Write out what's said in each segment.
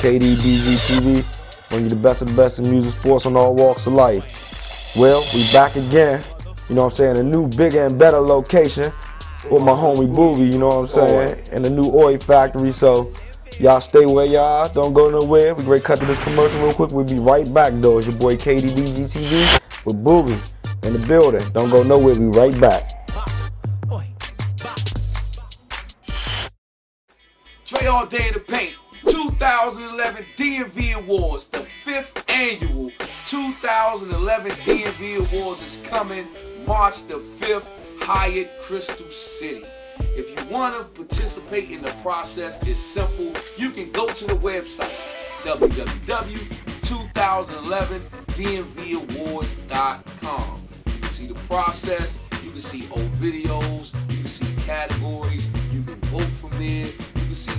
up? It's your boy TV. Bring you the best of the best in music, sports, and all walks of life. Well, we back again. You know what I'm saying? A new, bigger, and better location with my homie Boogie, You know what I'm saying? In the new oil factory. So y'all stay where y'all. Don't go nowhere. We great cut to this commercial real quick. We'll be right back though. It's your boy KD DG TV with Boogie in the building. Don't go nowhere. We right back. Trey All Day in the Paint 2011 DMV Awards, the fifth annual 2011 DMV Awards is coming March the 5th, Hyatt Crystal City. If you want to participate in the process, it's simple. You can go to the website www.2011dmvawards.com. You can see the process, you can see old videos, you can see categories, you can vote from there, you can see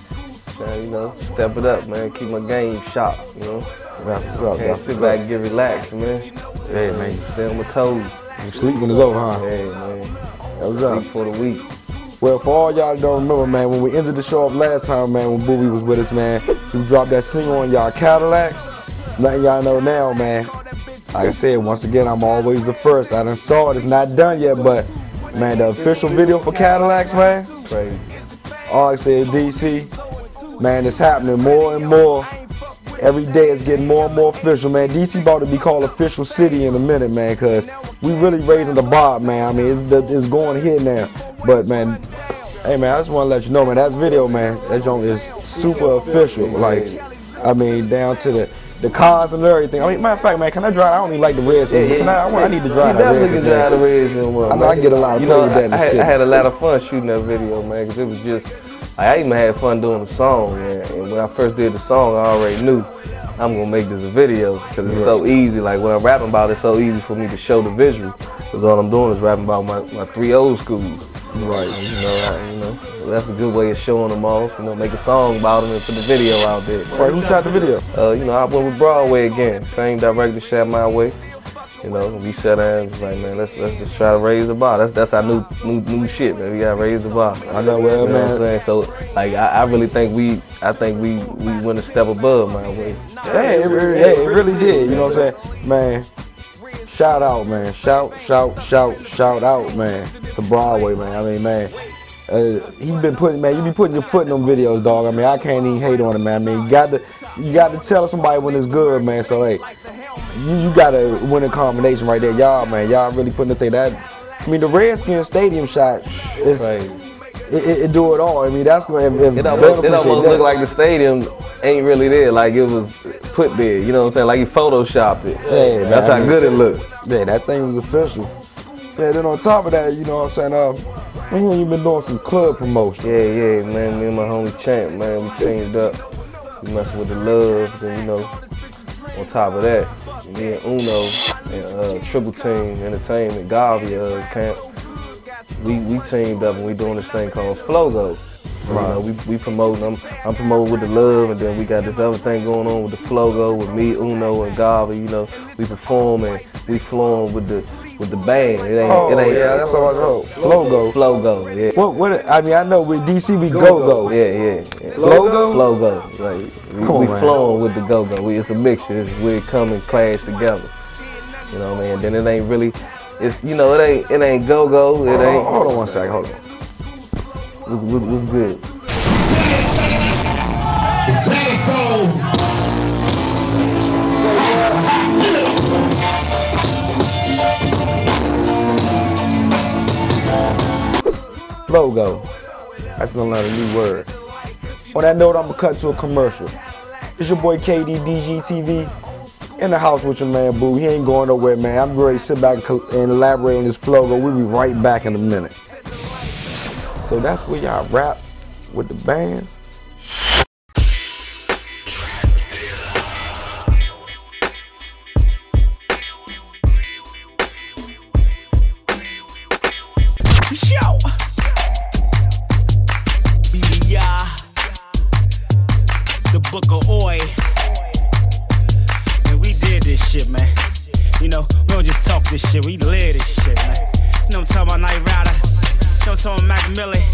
You know, step it up, man. Keep my game sharp, you know. That's what's up. Can't sit back and get relaxed, man. Hey, man. Stay on my toes. You sleep when it's over, huh? Hey, man. That was up. For the week. Well, for all y'all that don't remember, man, when we ended the show up last time, man, when Booby was with us, man, we dropped that single on y'all Cadillacs. Letting y'all know now, man. Like I said, once again, I'm always the first. I done saw it. It's not done yet, but, man, the official video for Cadillacs, man, Crazy. all I said, DC, man, it's happening more and more. Every day it's getting more and more official, man. DC about to be called official city in a minute, man, because we really raising the bar, man. I mean, it's, it's going here now. But, man, hey, man, I just want to let you know, man, that video, man, that joint is super official. Like, I mean, down to the the cars and everything. I mean, matter of fact, man, can I drive? I don't even like the red Yeah, yeah. I, I, I need to You drive that definitely can drive the Reds one. I know I get a lot of you know, I, I, had. I had a lot of fun shooting that video, man, because it was just, I even had fun doing the song. And when I first did the song, I already knew I'm gonna make this a video because it's so easy. Like when I'm rapping about it, it's so easy for me to show the visual. Because all I'm doing is rapping about my, my three old schools. Right. You know, I, you know, that's a good way of showing them off. You know, make a song about them and put the video out there. Right, who shot the video? Uh, you know, I went with Broadway again. Same director shot my way. You know, we sat down and was like, man, let's let's just try to raise the bar. That's that's our new new new shit, man. We gotta raise the bar. I know, well, You know what man. I'm saying? So like I, I really think we I think we we went a step above way. Hey, it, re- hey, it really did. You know what I'm saying? Man, shout out, man. Shout, shout, shout, shout out, man, to Broadway, man. I mean, man, uh, he been putting, man, you be putting your foot in them videos, dog. I mean, I can't even hate on him, man. I mean, you got to, you got to tell somebody when it's good, man. So, hey, you, you got a winning combination right there. Y'all, man, y'all really putting the thing that, I mean, the Redskins Stadium shot is. It, it, it do it all. I mean, that's going to, It almost, it almost looked like the stadium ain't really there. Like it was put there. You know what I'm saying? Like you photoshopped it. Yeah, That's man. how good it looked. Yeah, that thing was official. Yeah, then on top of that, you know what I'm saying, uh, I hear you been doing some club promotion. Yeah, yeah, man. Me and my homie Champ, man, we teamed up. We messing with the love, then you know. On top of that, me and Uno and uh, Triple Team Entertainment, Garvey uh, camp, we we teamed up and we doing this thing called Flogo. So, you know, we, we promoting, I'm, I'm promoting with the love, and then we got this other thing going on with the Flogo, with me, Uno, and Garvey, you know, we perform and we flowing with the with the band. It ain't, Oh, it ain't, yeah, that's all I know. Flogo. Flogo, yeah. What, what, I mean, I know with DC we go-go. Yeah, yeah. yeah. Flogo? Flogo. Like we, Come we flowing with the go-go. It's a mixture. It's, we come and clash together. You know what I mean? Then it ain't really. It's you know it ain't it ain't go-go. It Hold on, ain't. hold on one second, hold on. What's, what's, what's good? Telephone. Flogo. I just learned a new word. On that note, I'm gonna cut to a commercial. It's your boy KD DGTV in the house with your man Boo. He ain't going nowhere, man. I'm ready to sit back and elaborate on this Flogo. We'll be right back in a minute. So that's where y'all rap with the bands. I'm talking about Night Rider. You know I'm talking about Mac Millie.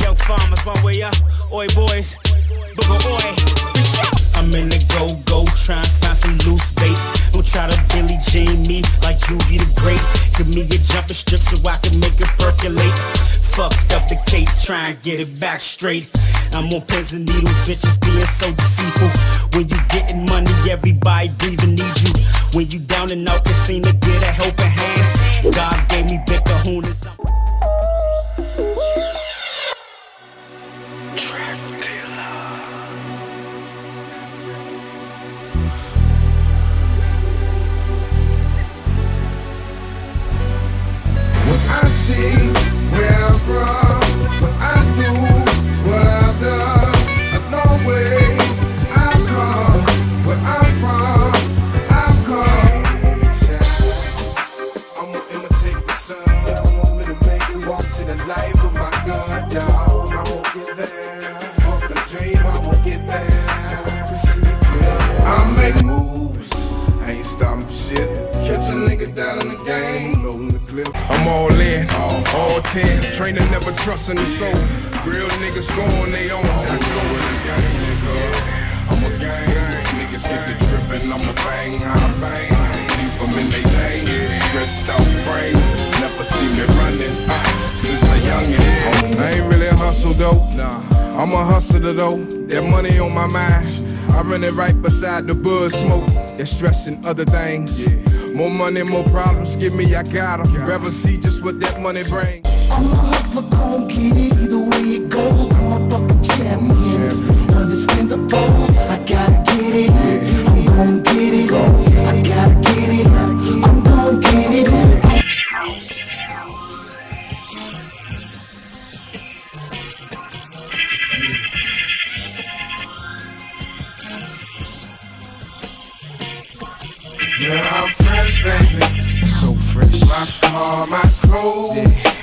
Young farmers, one way up. Oi boys, Book of Oi. I'm in the go-go, trying to find some loose bait. Don't try to Billy Jean me like Juvie the Great. Give me a jumping strip so I can make it percolate. Fucked up the cake, try and get it back straight. I'm on pins and needles, bitches being so deceitful. When you getting money, everybody breathing need you. When you down and out, can seem to get a helping hand. God gave me big kahunas. I'm- dealer. What I see, where I'm from, Stressing other things. More money, more problems. Give me, I got 'em. Rather see just what that money brings. I'm a hustler, gon' get it either way it goes. I'm a fucking champion. Car.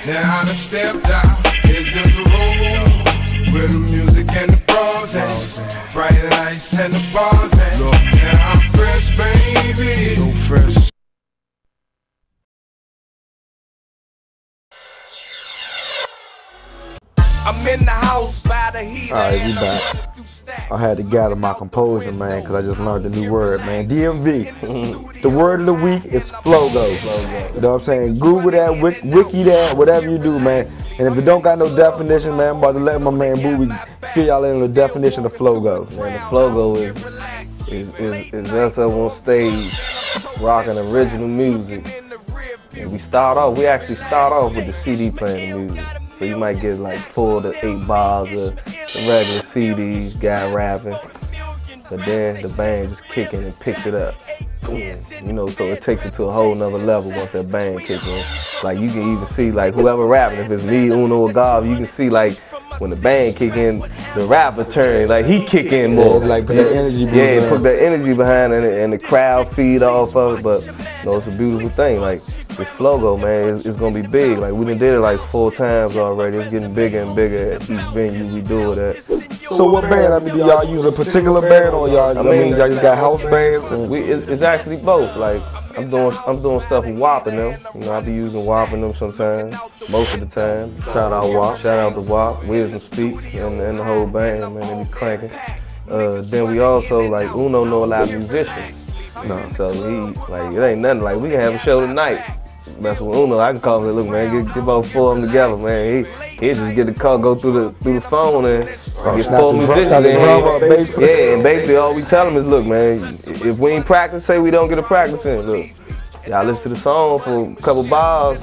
Now I done stepped out. It's just a roll. With the music and the bras at. Bright lights and the bars at. Now I'm fresh, baby. So fresh. I'm in the house by the heat. All right, we back. I had to gather my composure, man, because I just learned a new word, man. DMV. Mm-hmm. the word of the week is flogo. You know what I'm saying? Google that, wik- wiki that, whatever you do, man. And if it don't got no definition, man, I'm about to let my man Booby fill y'all in the definition of flogo. Man, the Flogo is, is, is, is us up on stage rocking original music. And we start off, we actually start off with the CD playing the music. So you might get like four to eight bars of regular CDs, guy rapping. But then the band just kicking and picks it up. You know, so it takes it to a whole nother level once that band kicks in. Like you can even see like whoever rapping, if it's me, Uno, or Gav, you can see like when the band kick in, the rapper turn, like he kick in Yeah, more. it's like put that energy Yeah, behind. put that energy behind it and the crowd feed off of it. But you know, it's a beautiful thing. Like this Flogo, man, it's, it's gonna be big. Like we done did it like four times already. It's getting bigger and bigger at each venue we do it at. So what band? I mean, do y'all use a particular band or y'all? I mean, y'all just got house bands and We it, it's actually both. Like I'm doing I'm doing stuff with WAP and them. You know, I be using WAP and them sometimes, most of the time. Shout out WAP. Shout out to WAP, Wisdom Speaks, and, and the whole band, man, they be cranking. Uh, then we also like Uno know a lot of musicians. No. So he like it ain't nothing like we can have a show tonight. That's with Uno. I can call him and say, look man, get, get about four of them together, man. He he just get the call, go through the through the phone and get four musicians in here. up, bass player. Yeah, and basically all we tell them is, look man, if we ain't practice, say we don't get a practice in. Look, y'all listen to the song for a couple bars,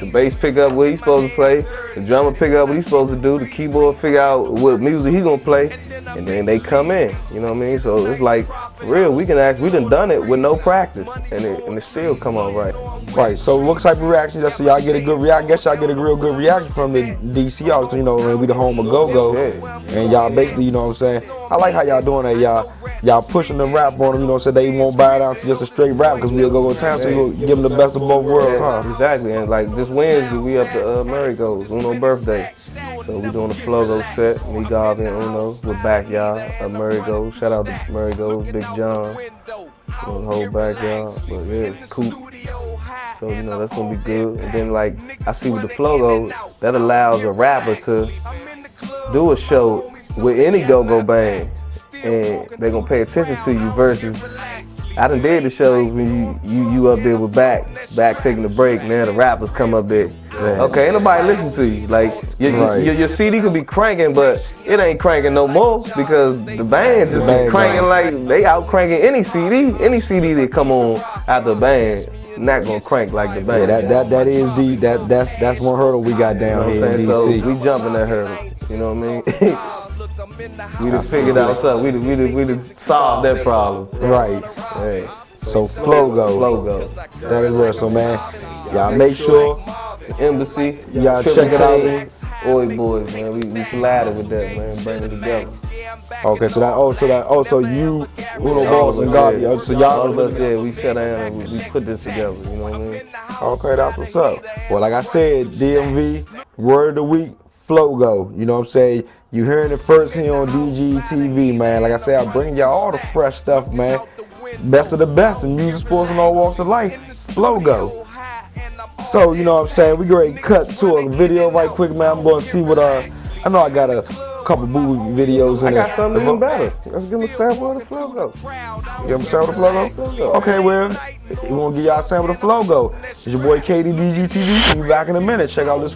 The bass pick up what he's supposed to play. The drummer pick up what he's supposed to do. The keyboard figure out what music he gonna play, and then they come in. You know what I mean? So it's like for real. We can ask. We done done it with no practice, and it and it still come out right. Right. So what type of reaction? Just so y'all get a good reaction. I guess y'all get a real good reaction from the DC y'all. You know, we the home of go go, Yeah. and y'all basically, you know what I'm saying. I like how y'all doing that. Y'all y'all pushing the rap on them. You know, so they won't buy down to just a straight rap because we'll go go town. So you give them the best of both worlds, huh? exactly. And like this Wednesday, we up to uh, Marigo's Uno birthday. So we doing a Flogo set. Me, Garvey, and Uno. We're back, y'all. At Marigo's. Shout out to Marigo's, Big John. You whole backyard. But yeah, Coop. So you know that's gonna be good. And then like I see with the Flogo, that allows a rapper to do a show with any go-go band, and they're gonna pay attention to you. Versus, I done did the shows when you you you up there with back back taking the break. Now the rappers come up there. Yeah. Okay, ain't nobody listen to you. Like your, Right. your, your CD could be cranking, but it ain't cranking no more because the band just is cranking like they out cranking any CD. Any CD that come on after the band, not gonna crank like the band. Yeah, that that that is the that that's that's one hurdle we got You know down here in saying? So we jumping that hurdle. You know what I mean? we just figured out something. We done, we done, we done solved that problem. right. Hey, So Flogo, Flogo. that is where. So man, y'all make sure the Embassy. Y'all check it out. Oi boys, man. We, we collided with that, man. Bring it together. Okay, so that oh, so that oh, so you, Uno All of and yeah. oh, so All y'all. of us, yeah, we sat down and we, we put this together. You know what I mean? Okay, that's what's up. Well, like I said, DMV word of the week, Flogo. You know what I'm saying? You hearing it first here on DGTV, man. Like I said, I bring y'all all the fresh stuff, man. Best of the best in music, sports, and all walks of life. Logo. So, you know what I'm saying? We ready to cut to a video right quick, man. I'm going to see what, uh, I know I got a couple boo videos in I got it. something even better. Let's give them a sample of the Flogo. Give them a sample of the Flogo? Okay, well, we want to give y'all a sample of the Flogo. It's your boy KDDGTV. We'll be back in a minute. Check out this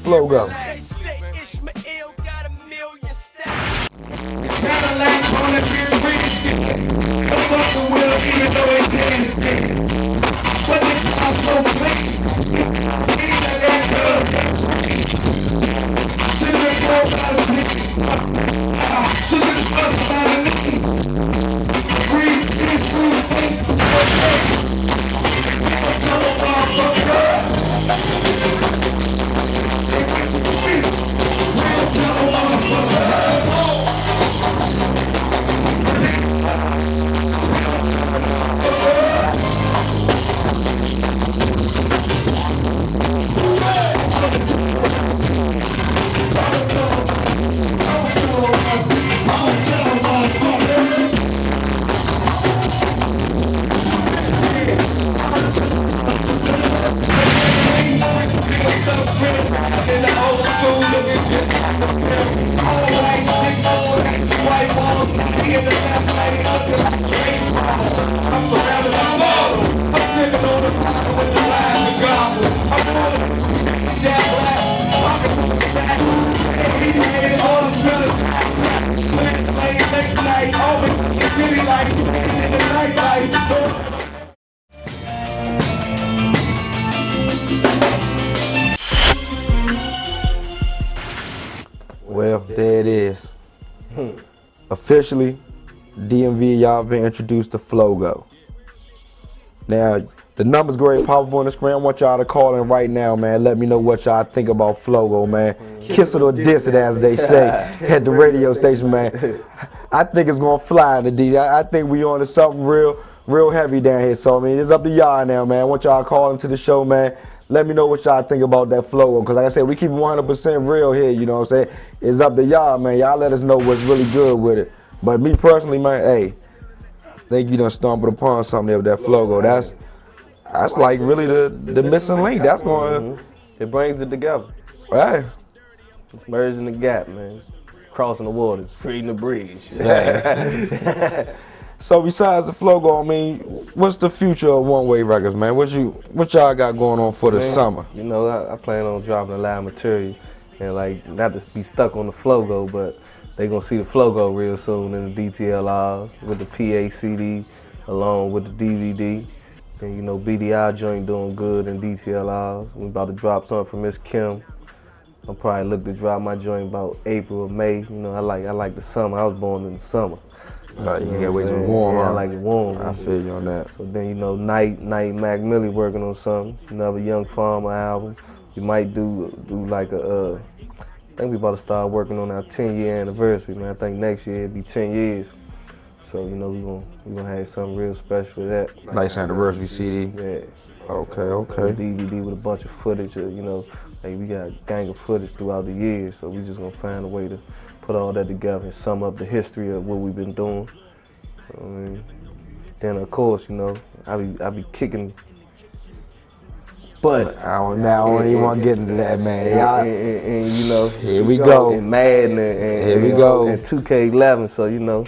Sugar, Well, there it is. Officially, DMV, y'all been introduced to Flogo. Now, the numbers great powerful on the screen. I want y'all to call in right now, man. Let me know what y'all think about Flogo, man. Mm-hmm. Kiss it or diss it, as they say at the radio station, man. I think it's gonna fly in the D. I, I think we on to something real, real heavy down here. So I mean, it's up to y'all now, man. I want y'all calling to call into the show, man. Let me know what y'all think about that Flogo, because like I said, we keep 100% real here. You know what I'm saying? It's up to y'all, man. Y'all let us know what's really good with it. But me personally, man, hey, I think you done stumbled upon something with that Flogo. That's that's like really the the missing link. That's going. Mm-hmm. It brings it together. Right. It's merging the gap, man. Crossing the waters, creating the bridge. Yeah. so besides the flow Flogo, I mean, what's the future of One Way Records, man? What you what y'all got going on for the Man, summer? You know, I, I plan on dropping a lot of material and like not to be stuck on the Flogo, but they gonna see the Flogo real soon in the DTLRs with the PA CD along with the DVD. And you know, BDI joint doing good and DTLRs. We about to drop something from Miss Kim. I'll probably look to drop my joint about April or May. You know, I like I like the summer. I was born in the summer. Like, you know can't what wait I'm till saying? warm, Yeah, I like it warm. I feel you on that. So then you know, Night Night Mac Millie working on something, another Young Farmer album. We might do do like a. Uh, I think we about to start working on our 10 year anniversary, man. I think next year it'll be 10 years. So you know we gonna we gonna have something real special for that. Nice anniversary CD. Yeah. Okay, A okay. DVD with a bunch of footage. Of, you know, like we got a gang of footage throughout the years, so we just gonna find a way to put all that together and sum up the history of what we've been doing. You know what I mean, then of course, you know, I be I be kicking butt. I don't, now I don't even want to get into that, man. And, and- and- you know, Here we go. And Madden and, Here we go. And 2K11, so you know,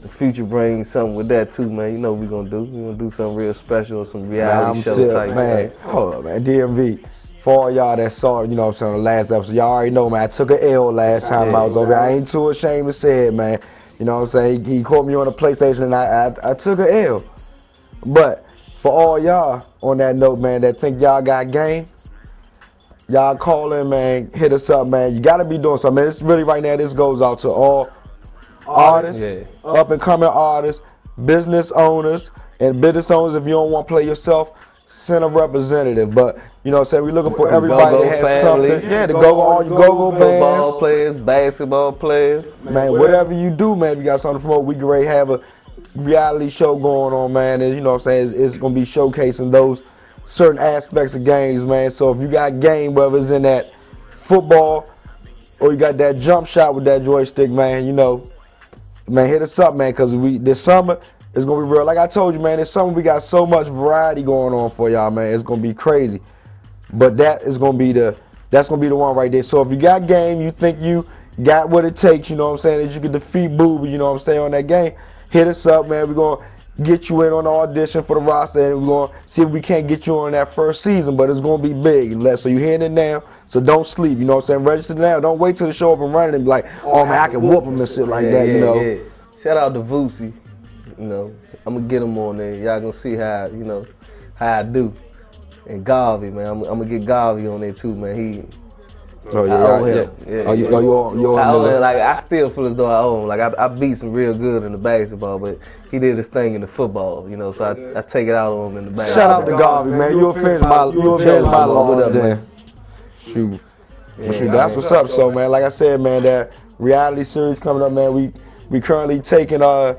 the future brings something with that too, man. You know what we gonna do? We gonna do something real special, some man, reality I'm show still, type. man. thing. Hold up, man. DMV. For all y'all that saw, you know what I'm saying, the last episode, y'all already know, man. I took an L last time I was over here. I ain't too ashamed to say it, man. You know what I'm saying? He, he caught me on the PlayStation and I, I, I took an L. But for all y'all on that note, man, that think y'all got game, y'all call in, man. Hit us up, man. You gotta be doing something. Man, this really right now, this goes out to all artists, Yeah. up and coming artists, business owners, and business owners. If you don't want to play yourself, send a representative. But you know, what I'm saying we're looking for everybody Go-Go that has family. something. Yeah, to go go all you go-go Football players, basketball players. man. Whatever you do, man. If you got something to promote, we can ready have a reality show going on, man. And you know, what I'm saying it's, it's gonna be showcasing those certain aspects of games, man. So if you got game, whether it's in that football or you got that jump shot with that joystick, man, you know, man, hit us up, man, because we this summer is gonna be real. Like I told you, man, this summer we got so much variety going on for y'all, man. It's gonna be crazy. But that is gonna be the that's gonna be the one right there. So if you got game, you think you got what it takes, you know what I'm saying, that you can defeat Booby, you know what I'm saying, on that game, hit us up, man. We're gonna get you in on the audition for the roster and we're gonna see if we can't get you on that first season, but it's gonna be big. So you hearing it now, so don't sleep, you know what I'm saying? Register now. Don't wait till the show up and running and be like, oh man, I can whoop him and shit like Yeah, that, you know. yeah. Shout out to Vusi. You know, I'm gonna get him on there. Y'all gonna see how you know how I do. And Garvey, man, I'm, I'm gonna get Garvey on there too, man. He Oh I yeah, owe yeah. him. yeah. Yeah, Oh, you, oh, you, on- you on I, owe him, like I still feel as though I owe him. Like I, I beat some real good in the basketball, but he did his thing in the football, you know. So I, I take it out on him in the basketball. Shout out to Garvey, man. You offended my you offended my laws up, man? Shoot. Yeah, Shoot, that's what's up. So man, like I said, man, that reality series coming up, man. We we currently taking uh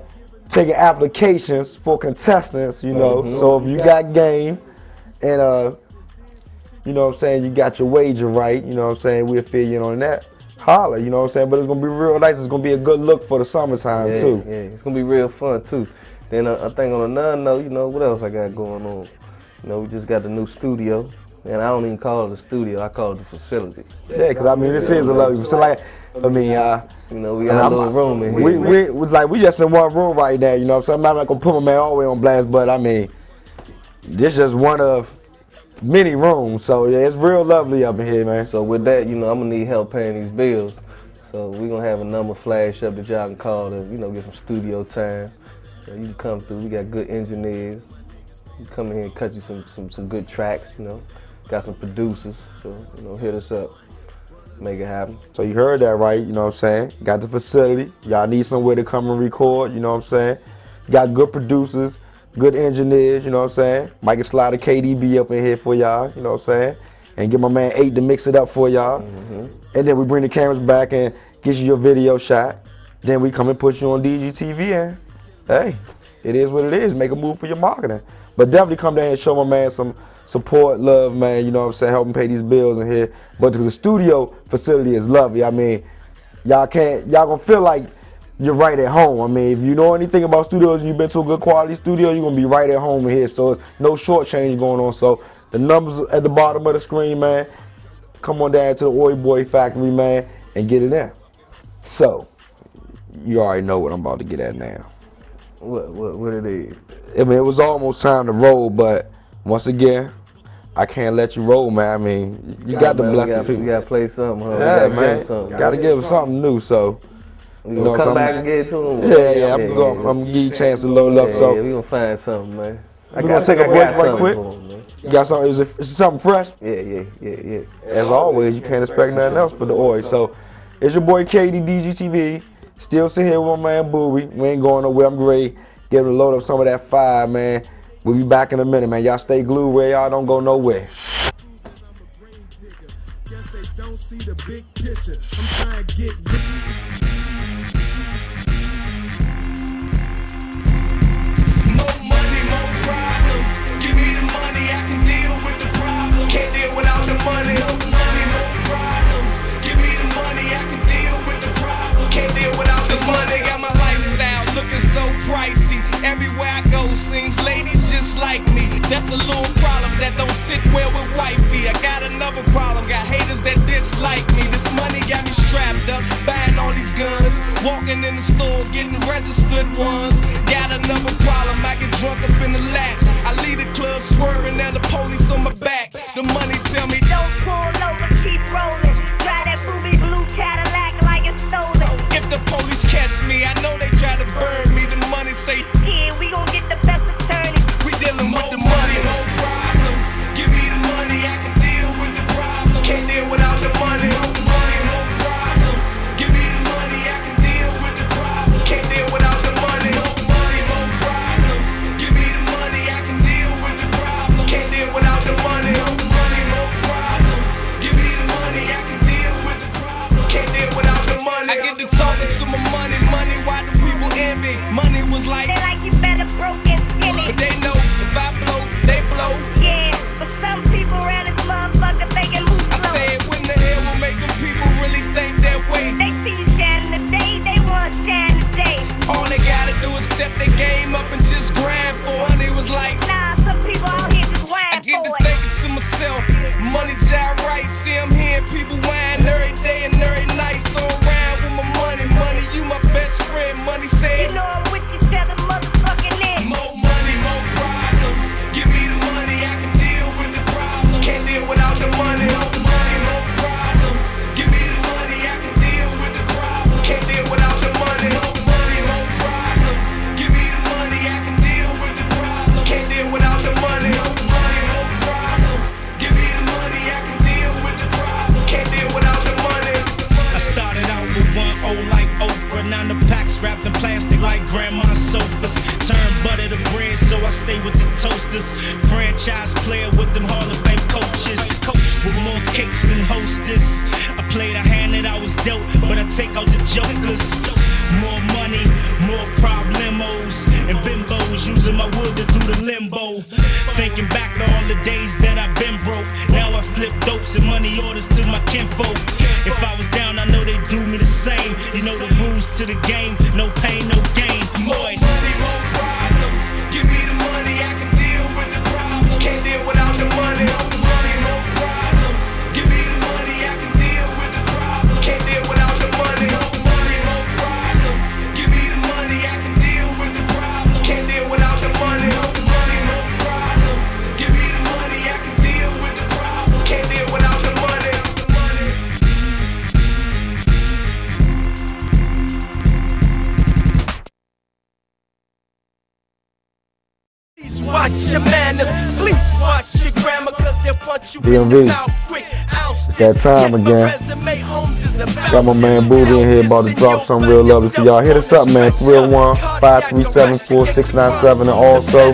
taking applications for contestants, you know. Mm-hmm. So if you got game and uh you know what I'm saying, you got your wager right, you know what I'm saying, we'll fill you in on that. Holla, you know what I'm saying? But it's gonna be real nice. It's gonna be a good look for the summertime Yeah, too. yeah, it's gonna be real fun too. Then uh, I think on another note, you know, what else I got going on? You know, we just got the new studio, and I don't even call it a studio. I call it the facility. Yeah, cause I mean this is a lovely so like I mean uh You know, we got a little room in here. We we was like we just in one room right now, you know. So I'm saying? I'm not gonna put my man all the way on blast, but I mean, this just one of many rooms. So yeah, it's real lovely up in here, man. So with that, you know, I'm gonna need help paying these bills. So we gonna have a number flash up that y'all can call to, you know, get some studio time. So you can come through. We got good engineers. You come in here and cut you some, some some good tracks. You know, got some producers. So you know, hit us up, make it happen. So you heard that right, you know what I'm saying? Got the facility. Y'all need somewhere to come and record, you know what I'm saying? Got good producers, good engineers, you know what I'm saying? Might can slide a KDB up in here for y'all, you know what I'm saying? And get my man eight to mix it up for y'all. Mm-hmm. And then we bring the cameras back and get you your video shot. Then we come and put you on DGTV and hey, it is what it is. Make a move for your marketing. But definitely come down and show my man some support, love, man. You know what I'm saying? Help him pay these bills in here. But the studio facility is lovely. I mean, y'all can't, y'all gonna feel like you're right at home. I mean, if you know anything about studios and you've been to a good quality studio, you're gonna be right at home here. So it's no short change going on. So the numbers at the bottom of the screen, man. Come on down to the Oi Boy Factory, man, and get it in. So, you already know what I'm about to get at now. What what what it is? I mean, it was almost time to roll, but once again, I can't let you roll, man. I mean, you got to Man, bless the gotta, people. We gotta play something, huh? yeah, gotta give man. them something. Got to give them something new. So, you gonna know, come back and get it to them. yeah, yeah, I'm gonna, I'm gonna give you a chance to load up. Yeah, So, yeah, we gonna find something, man. I We gonna take a I break got right quick? for 'em, man. You got something? Is it, is it something fresh? Yeah, yeah, yeah, yeah. As always, you can't expect nothing else but the oil. So, it's your boy KD DGTV. Still sitting here with my man Booby. We ain't going nowhere. I'm ready. Get him to load up some of that fire, man. We'll be back in a minute, man. Y'all stay glued where y'all don't go nowhere. Guess they don't see the big picture. I'm trying to get rich. Money. More money, more problems. Give me the money, I can deal with the problems. Can't deal without the money. Got my lifestyle looking so pricey. Everywhere I go, seems ladies just like me. That's a little problem that don't sit well with wifey. I got another problem, got haters that dislike me. This money got me strapped up, buying all these guns. Walking in the store, getting registered ones. Got another problem, I get drunk up in the lap. I leave the club swerving, now the police on my back. The money tell me, Don't pull over, keep rolling. Drive that booby blue Cadillac like it's stolen. if the police catch me, I know they try to burn me. The money say, Here, we gon' get the DMV. Ounce that time again. Got my man. Booty in here about to drop something real lovely for y'all. Hit us up, man. 301 Cardiac 537 4697. And also, I'm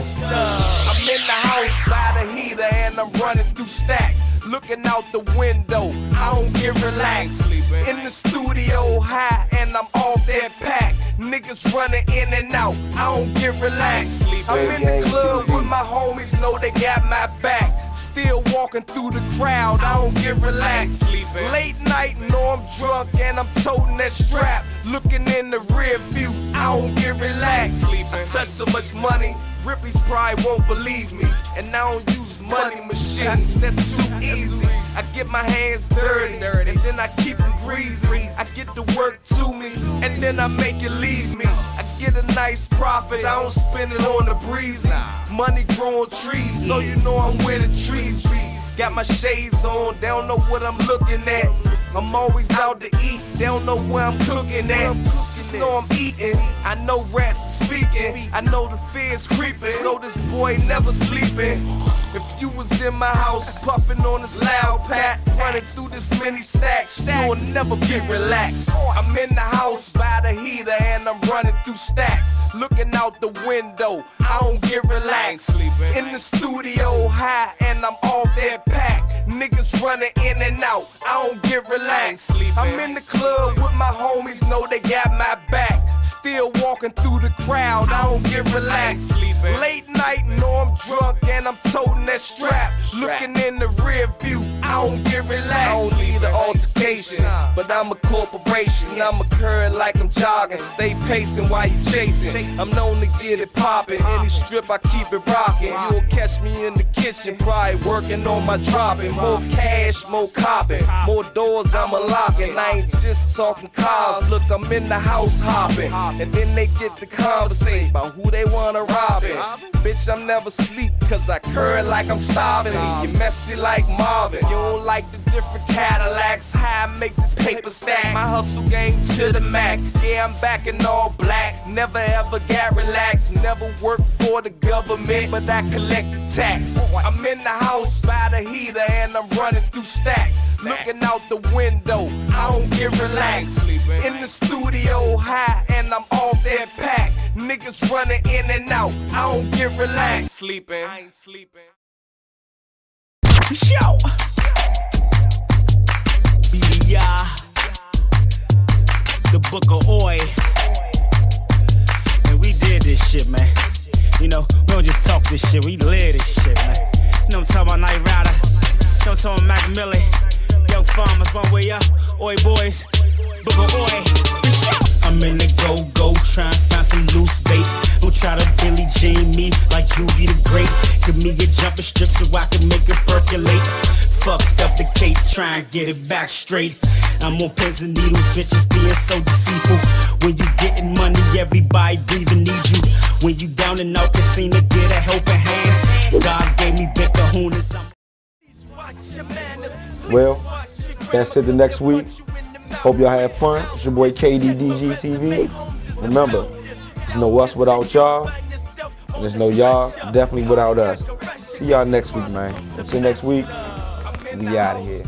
in the house by the heater and I'm running through stacks. Looking out the window, I don't get relaxed. In the studio high and I'm all that packed. Niggas running in and out, I don't get relaxed. I'm in the club with my homies, know they got my back. Still walking through the crowd, I don't get relaxed. Sleeping. Late night, know I'm drunk and I'm toting that strap. Looking in the rear view, I don't get relaxed. I touch so much money, Ripley's probably won't believe me. And I don't use money machines, that's too easy. I get my hands dirty, and then I keep them greasy. I get the work to me, and then I make it leave me. I get a nice profit, I don't spend it on the breezy. Money growing trees, so you know I'm where the trees be. Got my shades on, they don't know what I'm looking at. I'm always out to eat, they don't know where I'm cooking at. Just know I'm eating, I know rats speaking. speaking. I know the fear's creeping, so this boy never sleeping. If you was in my house puffing on this loud pack, running through this many stacks, you'll never get relaxed. I'm in the house by the heater and I'm running through stacks. Looking out the window, I don't get relaxed. In the studio high and I'm off that pack. Niggas running in and out, I don't get relaxed. I'm in the club with my homies, know they got my back. Still walking through the crowd, I don't get relaxed. Late night, know I'm drunk and I'm toting that strap. Looking in the rear view, I don't get relaxed. I don't need an altercation, but I'm a corporation. I'm a current like I'm jogging. Stay pacing while you chasing. I'm known to get it popping. Any strip, I keep it rocking. You'll catch me in the kitchen, probably working on my dropping. More cash, more copping. More doors I'm unlocking. I ain't just talking cars. Look, I'm in the house hopping. And then they get to conversate about who they wanna rob it. Bitch, I'm never sleep, cause I curl like I'm starving. You messy like Marvin. You don't like the different Cadillacs. How I make this paper stack. My hustle game to the max. Yeah, I'm back in all black. Never ever got relaxed. Never worked for the government, but I collect the tax. I'm in the house by the heater and I'm running through stacks. Looking out the window, I don't get relaxed. In the studio high and I'm off that pack. Niggas running in and out, I don't get relaxed. Sleeping, I ain't sleeping. Yo! BBI. The Book of Oi. And we did this shit, man. You know, we don't just talk this shit, we live this shit, man. You know I'm talking about Night Rider. You know I'm talking about Mac Millie. Young Farmers, one way up. Oi boys. Book of Oi. I'm in the go-go, find some loose bait. Try to Billy Jean me like Juvie the Great. Give me a strip so I can make it percolate. Fucked up the and get it back straight. I'm on pins and needles, bitches being so deceitful. When you getting money, everybody breathing you. When you down and out, get a helping hand. God gave me big kahunas. Well, that's it the next week. Hope y'all had fun. It's your boy KDDGTV. Remember, there's no us without y'all. And there's no y'all definitely without us. See y'all next week, man. Until next week, we out of here.